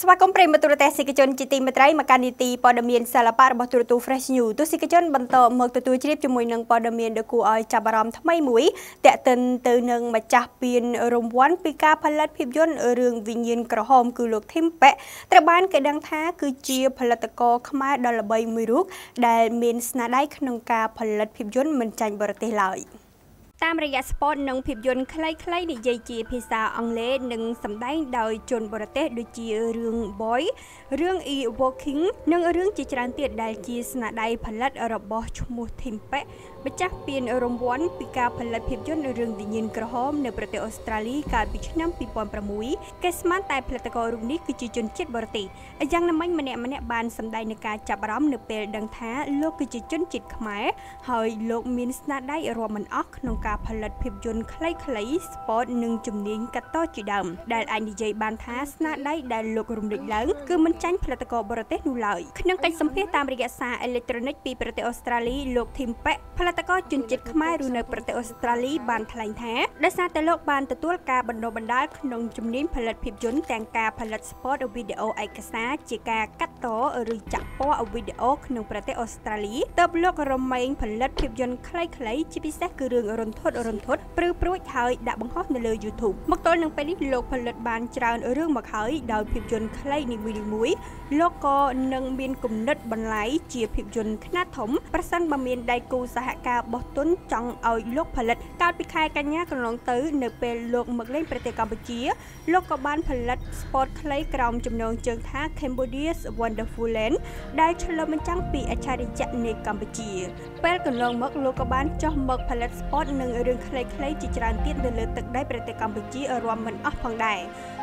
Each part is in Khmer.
ស្វាគមន៍ប្រិយមិត្តទូរទស្សនិកជនជាទីមេត្រីមកកាន់នីតិព័ត៌មានសិល្បៈរបស់ទូរទស្សន៍ Fresh News ទស្សនិកជនបន្តមកទទួលជ្រាបជាមួយនឹងព័ត៌មានដ៏គួរឲ្យចាប់អារម្មណ៍ថ្មីមួយតាក់ទិនទៅនឹងម្ចាស់ពានរង្វាន់ពីការផលិតភាពយន្តរឿងវិញ្ញាណក្រហមគឺលោកធីមប៉ែត្រូវបានគេដឹងថាគឺជាផលិតករខ្មែរដ៏ល្បីមួយរូបដែលមានស្នាដៃក្នុងការផលិតភាពយន្តមិនចាញ់បរទេសឡើយ។ តាមរយៈ spot និងភាពយន្តខ្លីៗនិយាយជាភាសាអង់គ្លេសនិងសម្ដែងដោយជនបរទេសដូចជារឿង Boy រឿង E Walking និងរឿងជាច្រើនទៀតដែលជាស្នាដៃផលិតរបស់ឈ្មោះ Thimpe ម្ចាស់ពានរង្វាន់ពីការផលិតភាពយន្តរឿងវិញ្ញាណក្រហមនៅប្រទេសអូស្ត្រាលីកាលពីឆ្នាំ2006គេស្មានតែផលិតកររូបនេះគឺជាជនជាតិបរទេសយ៉ាងណាមិញម្នាក់ម្នាក់បានសម្ដែងនឹងការចាប់អារម្មណ៍នៅពេលដឹងថាលោកគឺជាជនជាតិខ្មែរហើយលោកមានស្នាដៃរាប់មិនអស់ក្នុងការផលិតភាពយន្តខ្លីៗ sport និងជំនាញកាត់តជាដើមដែលអាចនិយាយបានថាស្នាដៃដែលលោករំលេចឡើងគឺមិនចាញ់ផលិតករបរទេសនោះឡើយក្នុងកិច្ចសម្ភាសតាមរយៈសារអេឡិចត្រូនិកពីប្រទេសអូស្ត្រាលីលោកធីមប៉ែផលិតករជនជាតិខ្មែររស់នៅប្រទេសអូស្ត្រាលីបានថ្លែងថាដោយសារតែលោកបានទទួលការបណ្ដុះបណ្ដាលក្នុងជំនាញផលិតភាពយន្តទាំងការផលិត sport វីដេអូឯកសារជាការកាត់តឬចាក់ពណ៌វីដេអូក្នុងប្រទេសអូស្ត្រាលីទើបលោករមែងផលិតភាពយន្តខ្លីៗជាពិសេសគឺរឿងរន្ធត់រន្ធត់ព្រឺព្រួចហើយដាក់បង្ហោះនៅលើ YouTube មកទល់នឹងពេលនេះលោកផលិតបានច្រើនរឿងមកហើយដោយភាពយន្តខ្លីនីមួយៗលោកក៏នឹងមានគំនិតបន្លាយជាភាពយន្តខ្នាតធំប្រសិនបើមានដៃគូសហការបោះទុនចង់ឲ្យលោកផលិតកាលពីខែកញ្ញាកន្លងទៅនៅពេលលោកមកលេងប្រទេសកម្ពុជាលោកក៏បានផលិត sport ខ្លីក្រោមចំណងជើងថា Cambodia's Wonderful Land ដែលឆ្លុះបញ្ចាំងពីអច្ឆរិយៈនៃកម្ពុជាពេលកន្លងមកលោកក៏បានចុះមកផលិត sport និងរឿងខ្លីៗជាច្រើនទៀតនៅលើទឹកដីប្រទេសកម្ពុជារួមមិនអស់ផងដែរ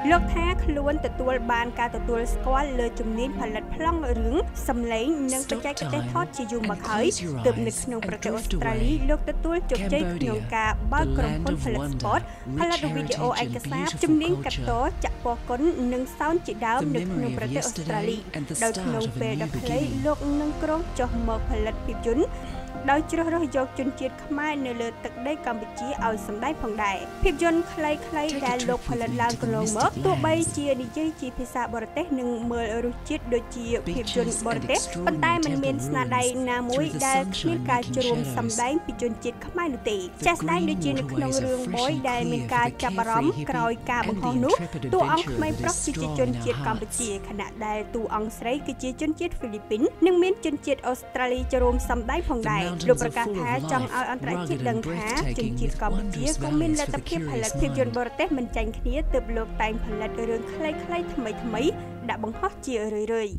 លោកថាខ្លួនទទួលបានការទទួលស្គាល់លើជំនាញផលិតប្លង់រឿងសម្លេងនិងបច្ចេកទេសថតជាយូរមកហើយទើបនៅក្នុងប្រទេសអូស្ត្រាលីលោកទទួលជោគជ័យក្នុងការបើកក្រុមហ៊ុនផលិត sport ផលិតវីដេអូឯកសារជំនាញកាត់តចាក់ពណ៌គុណនិងសោនជាដើមនៅក្នុងប្រទេសអូស្ត្រាលីដោយក្នុងពេលដ៏ខ្លីលោកនឹងក្រុងចុះមកផលិតភាពយន្ត ដោយជ្រើសរើសយកជនជាតិខ្មែរនៅលើទឹកដីកម្ពុជាឲ្យសម្ដែងផងដែរភាពយន្តខ្លីៗដែលលោកផលិតឡើងកន្លងមកទោះបីជានិយាយជាភាសាបរទេសនិងមើលរសជាតិដូចជាភាពយន្តបរទេសប៉ុន្តែมันមានស្នាដៃណាមួយដែលគ្មានការជ្រួមសម្ដែងពីជនជាតិខ្មែរនោះទេចាស់ស្ដែងដូចជានៅក្នុងរឿង Boy ដែលមានការចាប់អារម្មណ៍ក្រោយការបង្ហោះនោះតួអង្គក្មេងប្រុសគឺជាជនជាតិកម្ពុជាខណៈដែលតួអង្គស្រីគឺជាជនជាតិហ្វីលីពីននិងមានជនជាតិអូស្ត្រាលីជ្រួមសម្ដែងផងដែរលោកប្រកាសថាចង់ឲ្យអន្តរជាតិដឹងថាជនជាតិកម្ពុជាក៏មានលទ្ធភាពផលិតភាពយន្តបរទេសមិនចាញ់គ្នាទើបលោកតែងផលិតរឿងខ្លីៗថ្មីៗដាក់បង្ហោះជារឿយៗ